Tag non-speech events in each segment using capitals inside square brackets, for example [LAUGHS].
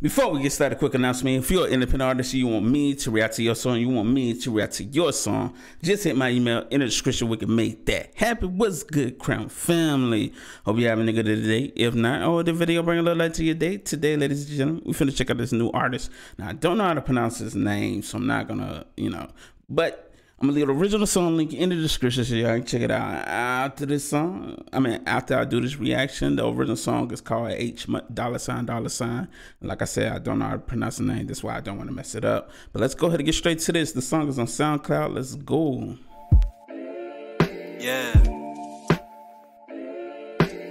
Before we get started, quick announcement. If you're an independent artist, you want me to react to your song, you want me to react to your song, just hit my email in the description. We can make that happen. What's good, Crown Family? Hope you're having a good day today. If not, oh, the video bring a little light to your day. Today, ladies and gentlemen, we finna check out this new artist. Now, I don't know how to pronounce his name, so I'm not gonna, you know, but I'm gonna leave the original song link in the description so y'all can check it out after this song. I mean, after I do this reaction, the original song is called H dollar sign dollar sign. Like I said, I don't know how to pronounce the name. That's why I don't want to mess it up. But let's go ahead and get straight to this. The song is on SoundCloud. Let's go. Yeah.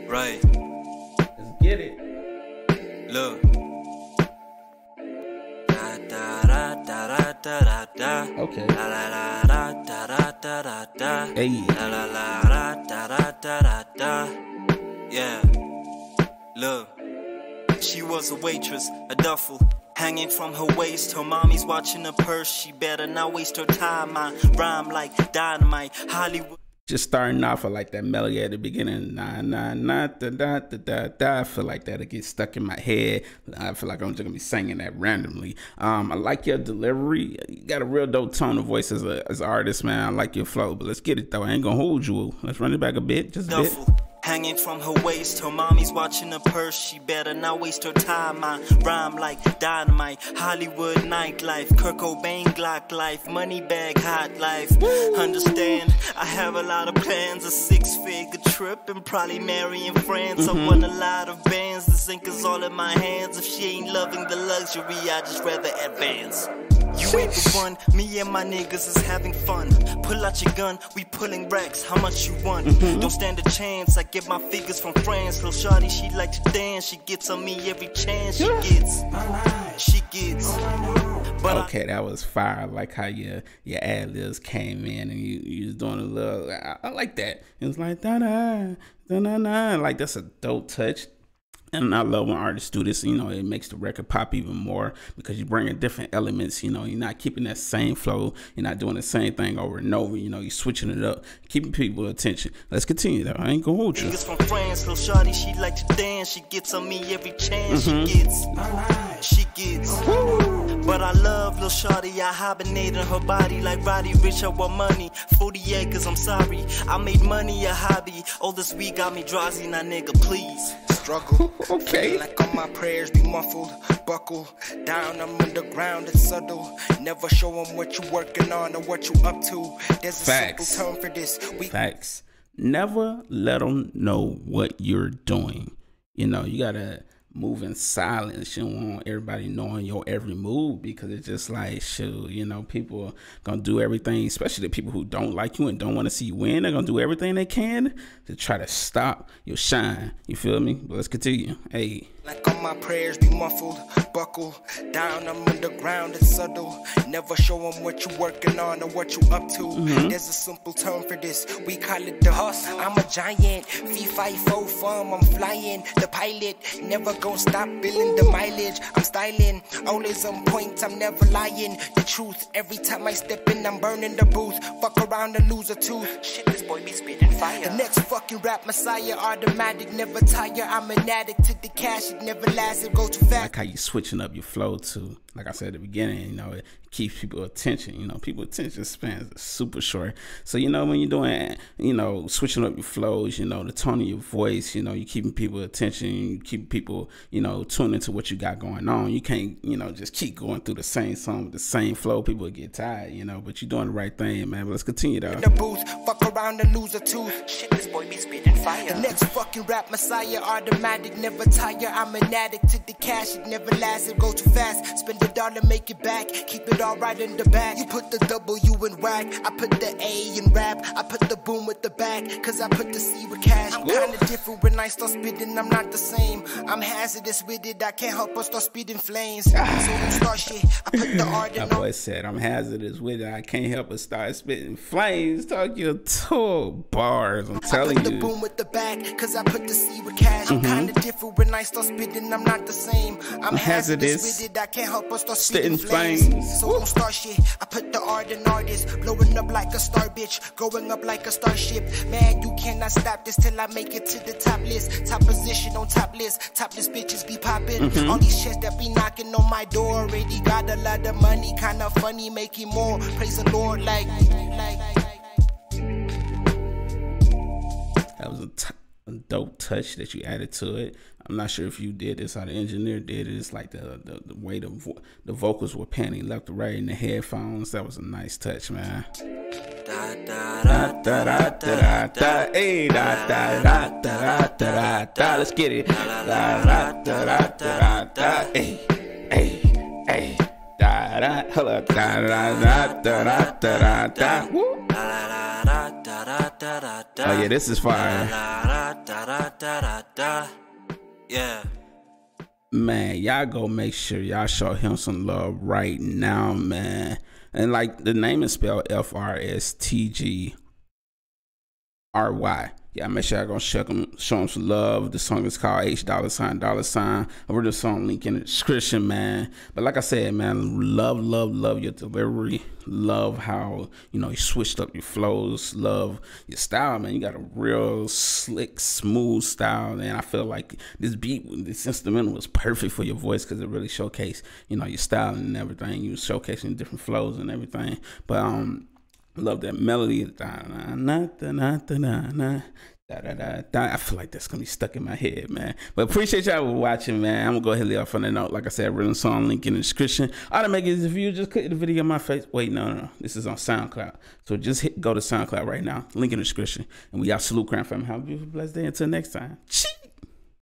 Right. Let's get it. Look. Da da da da da da da. Okay. Da da da da da da. Hey. La la la da da da da da da. Yeah. Look. She was a waitress, a duffel. Hanging from her waist, her mommy's watching her purse. She better not waste her time. I rhyme like dynamite. Hollywood. Just starting off with like that melody at the beginning, nah nah nah da da da da da. I feel like that'll get stuck in my head. I feel like I'm just gonna be singing that randomly. Um, I like your delivery. You got a real dope tone of voice as a as an artist, man. I like your flow, but let's get it though. I ain't gonna hold you. Let's run it back a bit, just a bit. Hanging from her waist. Her mommy's watching her purse. She better not waste her time. I rhyme like dynamite. Hollywood nightlife. Kurt Cobain Glock life. Money bag hot life. Understand? I have a lot of plans. A six figure trip and probably marrying friends. I mm-hmm. want a lot of bands. The sink is all in my hands. If she ain't loving the luxury, I just rather advance. You ain't one, me and my niggas is having fun. Pull out your gun, we pulling racks, how much you want? Mm-hmm. Don't stand a chance, I get my figures from France. Lil' Shorty, she like to dance, she gets on me every chance she gets. She gets. But Okay, that was fire. I like how your your ad libs came in and you you was doing a little. I, I like that. It was like da da da da da. Like that's a dope touch. And I love when artists do this. You know, it makes the record pop even more because you bring in different elements. You know, you're not keeping that same flow. You're not doing the same thing over and over. You know, you're switching it up, keeping people attention. Let's continue though. I ain't gonna hold you. From France, little Shorty, she like to dance. She gets on me every chance she mm-hmm. gets. She gets. But I love little Shorty, I hibernate in her body like Roddy Ricch, I want money. 40 acres, I'm sorry. I made money a hobby. All this week got me drowsy, now nigga, please. Struggle. [LAUGHS] Okay. Like all my prayers be muffled, buckle down. I'm underground, it's subtle. Never show them what you working on or what you up to. There's a Facts. simple term for this. We Facts. Never let them know what you're doing. You know, you gotta move in silence. You don't want everybody knowing your every move because it's just like, shoot, you know, people gonna do everything, especially the people who don't like you and don't want to see you win. They're gonna do everything they can to try to stop your shine. You feel me? But let's continue. Hey. Like all my prayers be muffled, buckle down. I'm underground, it's subtle. Never show them what you're working on or what you're up to. Mm-hmm. There's a simple term for this. We call it the hustle. I'm a giant, fee five four fum. I'm flying, the pilot. Never gonna stop billing the mileage. I'm styling, always on point. I'm never lying. The truth. Every time I step in, I'm burning the booth. Fuck around and lose a tooth. Shit, this boy be spitting fire. The next fucking rap messiah, automatic, never tire. I'm an addict to the cash. It never lasts. It go too fast. like how you switching up your flow too. Like I said at the beginning, you know, it keeps people attention. You know, people attention spans are super short. So you know when you're doing, you know, switching up your flows, you know, the tone of your voice, you know, you keeping people attention. You keep people, you know, tuned into what you got going on. You can't, you know, just keep going through the same song with the same flow. People get tired, you know. But you're doing the right thing, man. But let's continue though. the booth. Fuck around and lose a tooth. Shit, this boy be spitting fire. The next fucking rap messiah, automatic, never tire. I'm an addict to the cash. It never lasts. It go too fast. Spend a dollar, make it back. Keep it all right in the back. You put the W in whack. I put the A in rap. I put the boom with the back. Cause I put the C with cash. I'm kinda different when I start spitting. I'm not the same. I'm hazardous with it. I can't help but start spitting flames. Ah. So you start shit. I put the art in That boy said, I'm hazardous with it. I can't help but start spitting flames. Talk your two bars. I'm I telling put the you. boom with the back, cause I put the C with cash. I'm mm-hmm. kinda different when I start spitting, I'm not the same. I'm hazardous, with it, I can't help but start Spitting flames. flames. So don't start shit. I put the art in artists, blowing up like a star bitch, growing up like a starship. Man, you cannot stop this till I make it to the top list. Top position on top list, topless bitches be popping. Mm-hmm. All these checks that be knocking on my door already got a lot of money, kinda funny, making more. Praise the Lord, like, like. That dope touch that you added to it. I'm not sure if you did this or the engineer did it. It's like the the, the way the vo- the vocals were panning left to right in the headphones. That was a nice touch, man. Let's get it. Hey hey hey. Da da, up. Da da da da da da da. Da. Oh yeah, this is fire. Yeah. man, y'all go make sure y'all show him some love right now, man. And like the name is spelled F R S T G R Y. Yeah, make sure y'all gonna show him, show him some love. The song is called H dollar sign dollar sign. Over the song link in the description, man. But like I said, man, love, love, love your delivery. Love how you know you switched up your flows. Love your style, man. You got a real slick, smooth style, and I feel like this beat, this instrumental was perfect for your voice because it really showcased, you know, your style and everything. You was showcasing different flows and everything. But um, love that melody. Da, da, da, da, da, da, da. I feel like that's gonna be stuck in my head, man. But appreciate y'all for watching, man. I'm gonna go ahead and leave off on that note. Like I said, written song link in the description. All to make is if you just click the video on my face. Wait, no, no, no. This is on SoundCloud. So just hit go to SoundCloud right now. Link in the description. And we out salute Crown Family. Have a beautiful blessed day. Until next time. Cheers.